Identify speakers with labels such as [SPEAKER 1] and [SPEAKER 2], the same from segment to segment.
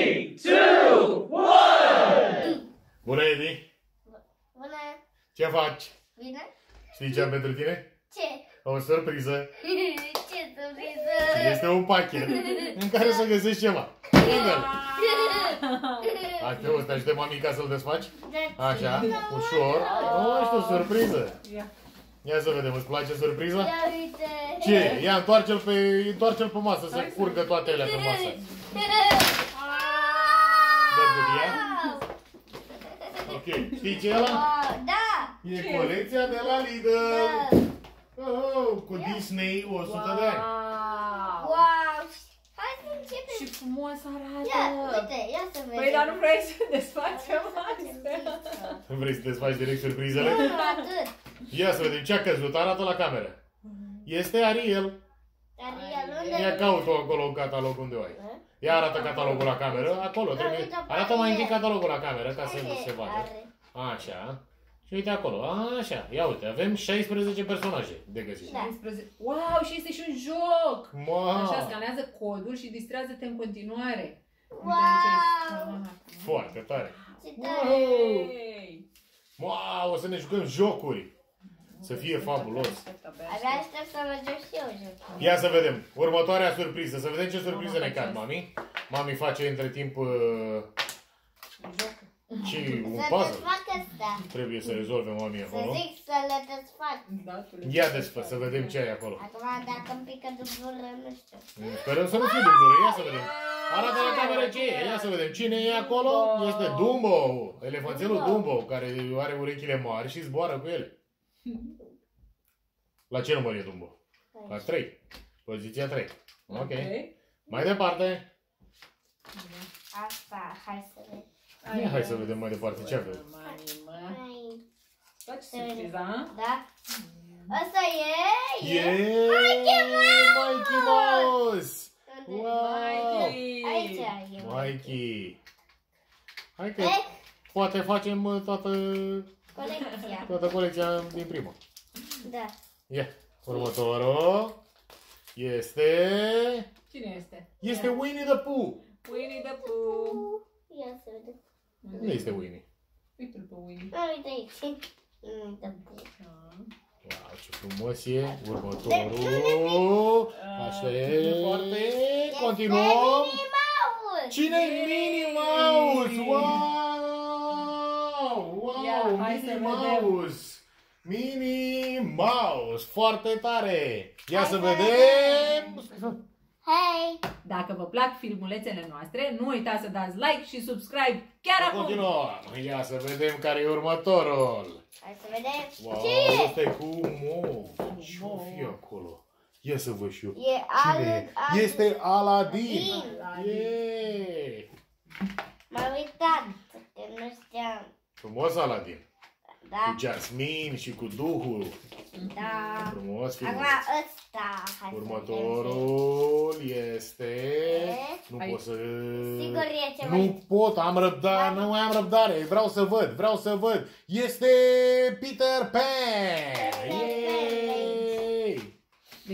[SPEAKER 1] Three, two, one!
[SPEAKER 2] Bună, Edi!
[SPEAKER 3] Bună!
[SPEAKER 2] Ce faci?
[SPEAKER 3] Bine?
[SPEAKER 2] Știi ce am pentru tine?
[SPEAKER 3] Ce?
[SPEAKER 2] O surpriză.
[SPEAKER 3] Ce surpriză!
[SPEAKER 2] Este un pachet în care să găsești ceva. Bine. Hai, te uiți, te ajute mamica să-l desfaci? Așa, ușor. O, ești o surpriză. Ia să vedem, îți place surpriza?
[SPEAKER 3] Ia uite!
[SPEAKER 2] Ce? Ia, întoarce-l pe, întoarce pe masă, să curgă toate alea pe masă. Ok, știi ce e ăla?
[SPEAKER 3] Oh, da!
[SPEAKER 2] E colecția de la Lidl.
[SPEAKER 3] Da!
[SPEAKER 2] Oh, cu Disney 100 de ani.
[SPEAKER 4] Wow!
[SPEAKER 3] Wow! Hai să începem!
[SPEAKER 4] Și frumos
[SPEAKER 3] Ia,
[SPEAKER 4] arată!
[SPEAKER 3] uite, ia să vedem!
[SPEAKER 4] Păi, dar nu vrei să desfacem
[SPEAKER 3] Facem
[SPEAKER 2] Vrei să desfaci direct surprizele?
[SPEAKER 3] Nu, atât!
[SPEAKER 2] Ia să vedem ce a căzut, arată la cameră. Este Ariel.
[SPEAKER 3] Ariel, unde?
[SPEAKER 2] Ia caut-o acolo în catalog unde o ai. Ia arată catalogul la cameră, acolo trebuie. Arată mai întâi catalogul la cameră ca să se vadă.
[SPEAKER 3] Are.
[SPEAKER 2] Așa. Și uite acolo, așa, ia uite, avem 16 personaje de găsit.
[SPEAKER 3] Da.
[SPEAKER 4] 16. Wow, și este și un joc! Așa,
[SPEAKER 2] Wow,
[SPEAKER 4] scanează codul și distrează-te în continuare.
[SPEAKER 3] Wow!
[SPEAKER 2] foarte tare.
[SPEAKER 3] Ce tare!
[SPEAKER 4] Hey!
[SPEAKER 2] Wow, o să ne jucăm jocuri. Să fie fabulos.
[SPEAKER 3] Abia aștept să mă joc și eu joc.
[SPEAKER 2] Ia să vedem. Următoarea surpriză. Să vedem ce surpriză ne cad, mami. Mami face între timp uh, și un
[SPEAKER 3] Să
[SPEAKER 2] puzzle.
[SPEAKER 3] desfac asta.
[SPEAKER 2] Trebuie să rezolve mami
[SPEAKER 3] Să
[SPEAKER 2] acolo.
[SPEAKER 3] zic să le desfac.
[SPEAKER 4] Da, tu le-
[SPEAKER 2] Ia desfă, să vedem ce ai acolo.
[SPEAKER 3] Acum dacă îmi pică dublură, nu știu.
[SPEAKER 2] Sperăm să nu fie dublură. Ia să vedem. Arată la cameră ce e. Ia să vedem. Cine e acolo? Este Dumbo. Elefanțelul Dumbo, care are urechile mari și zboară cu ele. La ce număr e Dumbo? La 3. Poziția 3. Ok. Mai departe.
[SPEAKER 3] Asta, hai să vedem.
[SPEAKER 2] Ia, hai să vedem mai departe ce avem.
[SPEAKER 4] Mami, mă.
[SPEAKER 3] Hai.
[SPEAKER 4] Faci surpriza,
[SPEAKER 3] Da? Asta e?
[SPEAKER 2] E
[SPEAKER 3] Mikey Mouse!
[SPEAKER 2] Mikey Mouse!
[SPEAKER 3] Unde?
[SPEAKER 2] Wow!
[SPEAKER 3] Aici e.
[SPEAKER 2] Mikey! Hai că
[SPEAKER 3] Eh,
[SPEAKER 2] poate facem uh, toată,
[SPEAKER 3] colecția.
[SPEAKER 2] toată colecția din prima.
[SPEAKER 3] Da.
[SPEAKER 2] Ia, următorul este...
[SPEAKER 4] Cine este?
[SPEAKER 2] Este Winnie the Pooh!
[SPEAKER 4] Winnie the Pooh.
[SPEAKER 3] Ia să vedem.
[SPEAKER 2] Unde este Winnie?
[SPEAKER 4] Uite-l pe Winnie.
[SPEAKER 3] Ah, uite aici. Mm, da.
[SPEAKER 2] Wow, ce frumos e! Următorul... Așa e... Continuăm!
[SPEAKER 3] Minnie Mouse!
[SPEAKER 2] Cine e Minnie Mouse? Wow!
[SPEAKER 4] Ia,
[SPEAKER 2] Wow!
[SPEAKER 4] hai să
[SPEAKER 2] Minnie
[SPEAKER 4] vedem.
[SPEAKER 2] Mouse! Minnie Mouse! Foarte tare! Ia
[SPEAKER 3] Hai
[SPEAKER 2] să
[SPEAKER 3] să
[SPEAKER 2] vedem!
[SPEAKER 3] Hei!
[SPEAKER 4] Dacă vă plac filmulețele noastre, nu uitați să dați like și subscribe chiar acum!
[SPEAKER 2] Continuăm! Ia să vedem care e următorul!
[SPEAKER 3] Hai să vedem.
[SPEAKER 2] Wow!
[SPEAKER 3] Ce e?
[SPEAKER 2] Ăsta e cu mov! Ce-o fi acolo? Ia să văd și eu.
[SPEAKER 3] E
[SPEAKER 2] Cine e?
[SPEAKER 3] Al-
[SPEAKER 2] Este Aladdin!
[SPEAKER 3] Aladdin.
[SPEAKER 2] Yeah!
[SPEAKER 3] M-am uitat, că nu știam.
[SPEAKER 2] Frumos Aladdin!
[SPEAKER 3] Da,
[SPEAKER 2] Cu Jasmine și cu Duhul.
[SPEAKER 3] da.
[SPEAKER 2] Frumos film.
[SPEAKER 3] Acum ăsta. Hai să
[SPEAKER 2] Următorul este... Nu
[SPEAKER 4] Hai.
[SPEAKER 2] pot să...
[SPEAKER 3] Sigur e ceva.
[SPEAKER 2] Nu pot, am răbdare, nu mai am răbdare. Vreau să văd, vreau să văd. Este Peter Pan!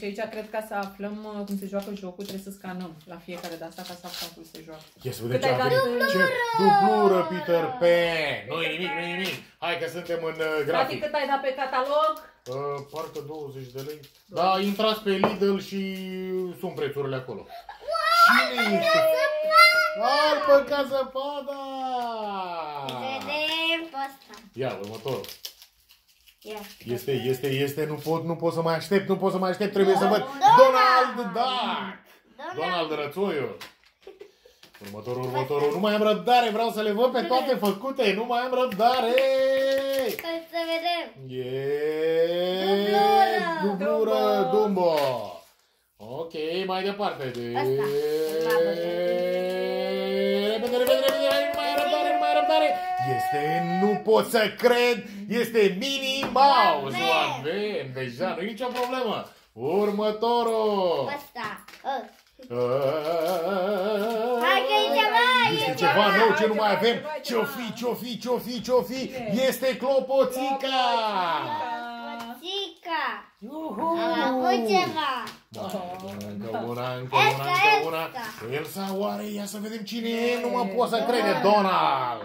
[SPEAKER 2] Yay!
[SPEAKER 4] Deci aici cred ca să aflăm uh, cum se joacă jocul, trebuie să scanăm la fiecare de asta ca să aflăm cum se joacă.
[SPEAKER 2] Ia să vedem
[SPEAKER 4] Cât
[SPEAKER 2] ce
[SPEAKER 4] ai
[SPEAKER 2] avem.
[SPEAKER 4] dat?
[SPEAKER 2] Ce dublură Peter Pan! Nu e nimic, nu e nimic. Hai că suntem în uh,
[SPEAKER 4] Tati,
[SPEAKER 2] grafic.
[SPEAKER 4] cât ai dat pe catalog?
[SPEAKER 2] Uh, parcă 20 de lei. Da, intrați pe Lidl și sunt prețurile acolo. Cine este? Alpă ca zăpada!
[SPEAKER 3] Vedem pe ăsta.
[SPEAKER 2] Ia, următorul.
[SPEAKER 3] Ia.
[SPEAKER 2] Este, este, este, nu pot, nu pot să mai aștept, nu pot să mai aștept, trebuie să văd. Donald Duck!
[SPEAKER 3] Donald.
[SPEAKER 2] Donald Rățoiu. Următorul, următorul. Nu mai am răbdare, vreau să le văd pe toate făcute. Nu mai am răbdare.
[SPEAKER 3] Hai să vedem.
[SPEAKER 2] E...
[SPEAKER 3] Dublură.
[SPEAKER 2] Dublură,
[SPEAKER 4] Dumbo.
[SPEAKER 2] Dumbo. Ok, mai departe. De...
[SPEAKER 3] Asta.
[SPEAKER 2] Repede, repede, repede, nu mai am răbdare, nu mai am răbdare. Este, nu pot să cred, este Minnie Mouse. O
[SPEAKER 3] avem.
[SPEAKER 2] avem deja, nu e nicio problemă. Următorul.
[SPEAKER 3] Ăsta. Ă.
[SPEAKER 2] Hai
[SPEAKER 3] că e ceva,
[SPEAKER 2] Este
[SPEAKER 3] e
[SPEAKER 2] ceva
[SPEAKER 4] ceva,
[SPEAKER 2] nou,
[SPEAKER 4] e
[SPEAKER 2] ce nu
[SPEAKER 4] ceva,
[SPEAKER 2] mai
[SPEAKER 4] e
[SPEAKER 2] avem.
[SPEAKER 4] ceva, e
[SPEAKER 2] Ce-o
[SPEAKER 4] ceva.
[SPEAKER 2] fi, ce-o fi, ce-o fi, ce-o fi?
[SPEAKER 4] Ce?
[SPEAKER 2] Este clopoțica!
[SPEAKER 3] Pățica.
[SPEAKER 2] Iuhu!
[SPEAKER 3] Am avut ceva.
[SPEAKER 2] Încă una, încă una, încă una. Elsa, oare? Ia să vedem cine e, nu mă pot să crede, Donald.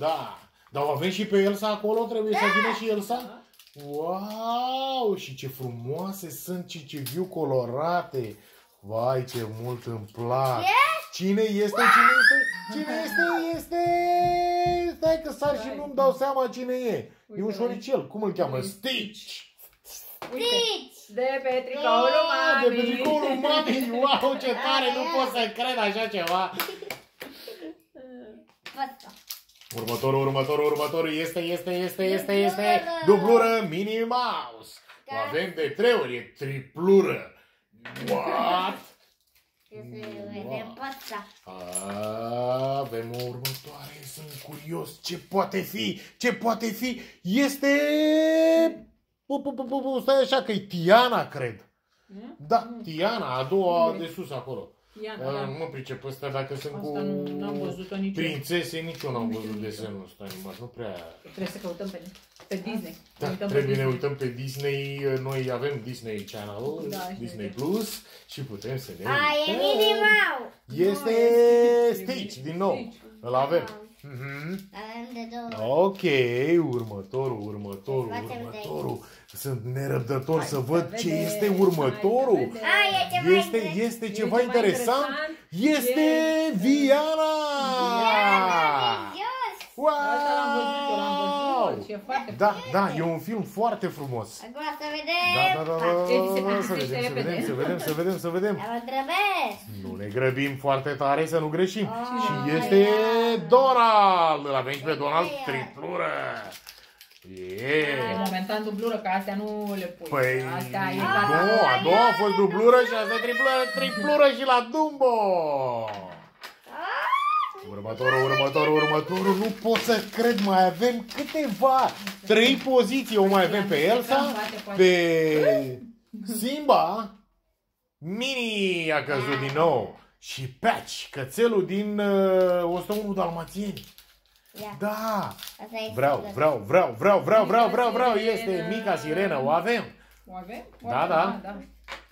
[SPEAKER 2] Da. Dar o avem și pe Elsa acolo, trebuie să vină și Elsa? Wow, și ce frumoase sunt și ce viu colorate. Vai, ce mult îmi plac. Cine este? Cine este? Cine este? Este... Stai că sar și nu-mi dau seama cine e. E un șoricel. Cum îl cheamă? Stitch.
[SPEAKER 3] Stitch!
[SPEAKER 4] De pe tricoul
[SPEAKER 2] Ah, De pe
[SPEAKER 4] mami.
[SPEAKER 2] tricoul mami. Wow, ce tare. Nu pot să cred așa ceva.
[SPEAKER 3] Asta.
[SPEAKER 2] Următorul, următorul, următorul este, este, este, este, este dublură Minnie Mouse. O avem de trei ori, e triplură. What?
[SPEAKER 3] Ia să vedem pe asta.
[SPEAKER 2] Avem o următoare, sunt curios ce poate fi, ce poate fi, este... Pu, pu, pu, pu, pu, Stai așa că e Tiana, cred.
[SPEAKER 4] Hmm?
[SPEAKER 2] Da, Tiana, a doua de sus acolo.
[SPEAKER 4] Iana,
[SPEAKER 2] Uh,
[SPEAKER 4] da.
[SPEAKER 2] Nu mă pricep ăsta dacă sunt
[SPEAKER 4] Asta
[SPEAKER 2] cu
[SPEAKER 4] nu- n-am văzut-o nici eu.
[SPEAKER 2] prințese, nici eu n-am văzut desenul ăsta animat, nu prea...
[SPEAKER 4] Trebuie să căutăm pe, pe Disney.
[SPEAKER 2] Da,
[SPEAKER 4] Ne uităm pe
[SPEAKER 2] trebuie ne
[SPEAKER 4] Disney.
[SPEAKER 2] uităm pe Disney, noi avem Disney Channel,
[SPEAKER 4] Da, și
[SPEAKER 2] Disney
[SPEAKER 4] vedem.
[SPEAKER 2] Plus și putem să ne
[SPEAKER 3] A, e
[SPEAKER 2] uităm.
[SPEAKER 3] Minnie Mouse.
[SPEAKER 2] Este Stitch, din nou, îl avem. Mhm.
[SPEAKER 3] Avem de două.
[SPEAKER 2] Ok, următorul, următorul,
[SPEAKER 3] Facem de
[SPEAKER 2] următorul. Sunt nerăbdător
[SPEAKER 4] Hai
[SPEAKER 2] să
[SPEAKER 4] să
[SPEAKER 2] văd ce
[SPEAKER 4] vedem,
[SPEAKER 2] este
[SPEAKER 4] hai să
[SPEAKER 2] următorul.
[SPEAKER 4] vedem.
[SPEAKER 3] A, e ceva
[SPEAKER 2] Este,
[SPEAKER 3] interesant.
[SPEAKER 2] este
[SPEAKER 4] E
[SPEAKER 2] ceva
[SPEAKER 4] ceva
[SPEAKER 2] interesant.
[SPEAKER 4] interesant.
[SPEAKER 2] Este
[SPEAKER 4] E-
[SPEAKER 2] Viana!
[SPEAKER 3] Jos.
[SPEAKER 4] Asta l-am văzut, eu l-am
[SPEAKER 2] Wow!
[SPEAKER 4] văzut. Și e foarte
[SPEAKER 2] Da, da, e un film foarte frumos.
[SPEAKER 3] Acum să
[SPEAKER 2] Da,
[SPEAKER 3] vedem.
[SPEAKER 2] da, da, da,
[SPEAKER 4] Ce ți se
[SPEAKER 2] da, să
[SPEAKER 4] găsește
[SPEAKER 2] vedem, să
[SPEAKER 4] repede?
[SPEAKER 2] vedem, să vedem, să vedem, să vedem.
[SPEAKER 3] Dar mă grăbesc.
[SPEAKER 2] Nu ne grăbim foarte tare să nu greșim.
[SPEAKER 3] Oh,
[SPEAKER 2] Și este
[SPEAKER 3] ia.
[SPEAKER 2] Donald! Îl avem și pe Donald
[SPEAKER 3] Ia.
[SPEAKER 2] triplură.
[SPEAKER 4] E
[SPEAKER 2] Yeah.
[SPEAKER 4] momentan dublură, că astea nu le pui.
[SPEAKER 2] Păi,
[SPEAKER 4] Astea e
[SPEAKER 2] nu,
[SPEAKER 4] gata.
[SPEAKER 2] a doua a fost dublură și asta e triplură, triplură și la Dumbo. Următorul, următorul, următorul, nu pot să cred, mai avem câteva, trei poziții, o mai avem pe Elsa, pe Simba, Mini a căzut din nou și Patch, cățelul din uh, 101 Dalmațieni.
[SPEAKER 3] Ia,
[SPEAKER 2] Da,
[SPEAKER 3] asta e
[SPEAKER 2] vreau,
[SPEAKER 3] sigură.
[SPEAKER 2] vreau, vreau, vreau, vreau, vreau,
[SPEAKER 4] Mica
[SPEAKER 2] vreau, vreau, este
[SPEAKER 4] sirenă.
[SPEAKER 2] mica sirenă, o avem.
[SPEAKER 4] O avem? O
[SPEAKER 2] Da,
[SPEAKER 4] avem,
[SPEAKER 2] da.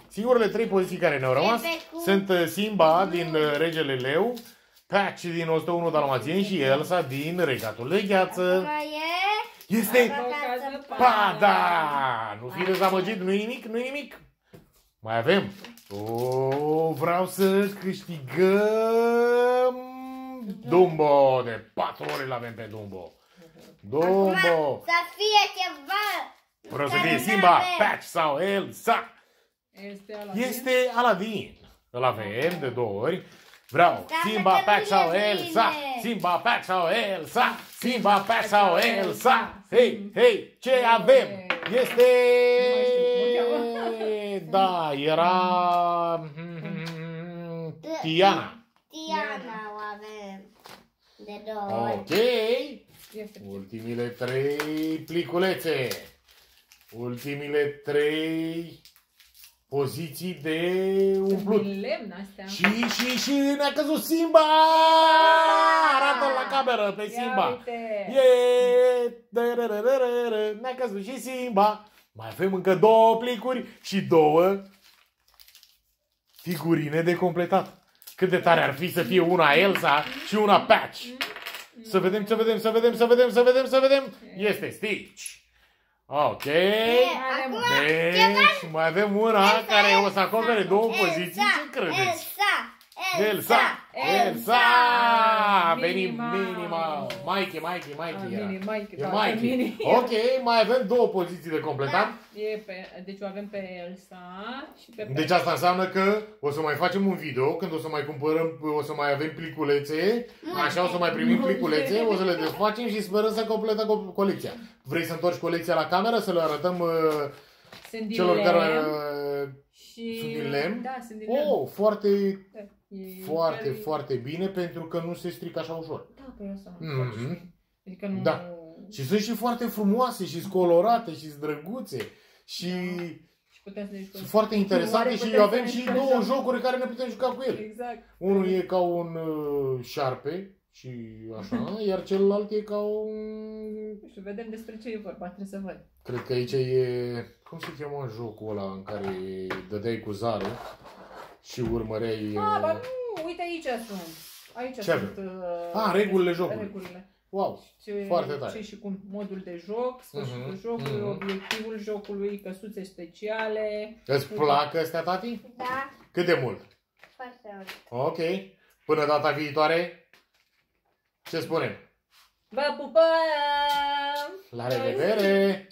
[SPEAKER 2] Singurele trei poziții care ne-au rămas
[SPEAKER 3] Pepe cu-
[SPEAKER 2] sunt uh, Simba din uh, Regele Leu, Patch din 101 Dalmațieni și Elsa din Regatul de Gheață.
[SPEAKER 3] Acum e...
[SPEAKER 2] Este...
[SPEAKER 3] Acasă,
[SPEAKER 2] Pa, da! Nu fi dezamăgit, nu-i nimic, nu-i nimic. Mai avem. O, vreau să câștigăm Dumbo. De patru ori îl avem pe Dumbo. Dumbo.
[SPEAKER 3] Acum să fie ceva...
[SPEAKER 2] Vreau să
[SPEAKER 3] care
[SPEAKER 2] fie
[SPEAKER 3] nu
[SPEAKER 2] Simba,
[SPEAKER 3] avem.
[SPEAKER 2] Patch sau Elsa.
[SPEAKER 4] Este ala
[SPEAKER 2] Este Aladin. Îl avem de două ori. Vreau
[SPEAKER 3] Dar
[SPEAKER 2] Simba,
[SPEAKER 3] să
[SPEAKER 2] Patch sau
[SPEAKER 3] termine
[SPEAKER 2] Elsa.
[SPEAKER 3] bine.
[SPEAKER 2] Simba, Patch sau Elsa. Simba, Patch sau Elsa. Hei, hei, ce avem? Este... Da, era... Tiana.
[SPEAKER 3] Tiana o avem. De două ori.
[SPEAKER 2] Ok.
[SPEAKER 4] Este.
[SPEAKER 2] Ultimile trei pliculețe. Ultimile trei poziții de umplut.
[SPEAKER 4] Din lemn astea.
[SPEAKER 2] Și, și, și ne-a căzut Simba! arată la cameră pe
[SPEAKER 4] Ia
[SPEAKER 2] Simba.
[SPEAKER 4] uite.
[SPEAKER 2] E, dărărărără, ne-a căzut și Simba. Mai avem încă două plicuri și două figurine de completat. Cât de tare ar fi să fie una Elsa și una Patch. Să vedem, să vedem, să vedem, să vedem, să vedem, să vedem. Este Stitch. Ok.
[SPEAKER 3] Acum
[SPEAKER 2] Deci, mai avem una care o să acopere două poziții. Ce credeți?
[SPEAKER 3] Elsa!
[SPEAKER 2] Elsa! Elsa!
[SPEAKER 4] Elsa!
[SPEAKER 2] Venim
[SPEAKER 4] Minima.
[SPEAKER 2] minima. Mikey, Mikey,
[SPEAKER 4] Ah,
[SPEAKER 2] Mikey era.
[SPEAKER 4] Mini, Mikey,
[SPEAKER 2] E
[SPEAKER 4] da,
[SPEAKER 2] Mikey.
[SPEAKER 4] Mini.
[SPEAKER 2] Ok, mai avem două poziții de completat.
[SPEAKER 4] E pe, deci o avem pe Elsa și pe
[SPEAKER 2] Deci asta înseamnă că o să mai facem un video când o să mai cumpărăm, o să mai avem pliculețe, așa o să mai primim pliculețe, o să le desfacem și sperăm să completăm co- colecția. Vrei să întorci colecția la cameră, să le arătăm uh,
[SPEAKER 4] Sunt din
[SPEAKER 2] celor
[SPEAKER 4] lemn
[SPEAKER 2] care... Uh,
[SPEAKER 4] și...
[SPEAKER 2] sunt din lemn?
[SPEAKER 4] Da, sunt din lemn.
[SPEAKER 2] oh, foarte,
[SPEAKER 4] Da, e
[SPEAKER 2] foarte,
[SPEAKER 4] chiar e-
[SPEAKER 2] foarte bine pentru că nu se strică așa ușor.
[SPEAKER 4] Da, pe asta.
[SPEAKER 2] Mhm.
[SPEAKER 4] Adică nu...
[SPEAKER 2] Da. Și sunt și foarte frumoase și colorate și drăguțe și
[SPEAKER 4] Și putem să ne jucăm.
[SPEAKER 2] sunt foarte interesante
[SPEAKER 4] Oare
[SPEAKER 2] și
[SPEAKER 4] putem să
[SPEAKER 2] avem
[SPEAKER 4] ne
[SPEAKER 2] și
[SPEAKER 4] jucăm
[SPEAKER 2] două
[SPEAKER 4] joc?
[SPEAKER 2] jocuri care ne putem juca cu ele.
[SPEAKER 4] Exact.
[SPEAKER 2] Unul e ca un uh, șarpe Și așa, iar celălalt e ca un...
[SPEAKER 4] Nu știu, vedem despre ce e vorba, trebuie să văd.
[SPEAKER 2] Cred că aici e... Cum se cheamă jocul ăla în care dădeai cu zare și urmăreai...
[SPEAKER 4] Ah, ba nu, uite aici sunt. Aici
[SPEAKER 2] Ce
[SPEAKER 4] sunt...
[SPEAKER 2] avem?
[SPEAKER 4] Uh,
[SPEAKER 2] Ah, regulile jocului.
[SPEAKER 4] Regulile.
[SPEAKER 2] Wow,
[SPEAKER 4] Ce,
[SPEAKER 2] Foarte tare.
[SPEAKER 4] Ce și cum modul de joc, sfârșitul
[SPEAKER 2] Mhm,
[SPEAKER 4] jocului,
[SPEAKER 2] mhm.
[SPEAKER 4] obiectivul jocului, căsuțe speciale.
[SPEAKER 2] îți plac astea, tati?
[SPEAKER 3] Da,
[SPEAKER 2] Cât de mult?
[SPEAKER 3] foarte mult.
[SPEAKER 2] Ok. Până data viitoare, ce spunem?
[SPEAKER 4] Vă pupăm!
[SPEAKER 2] La revedere!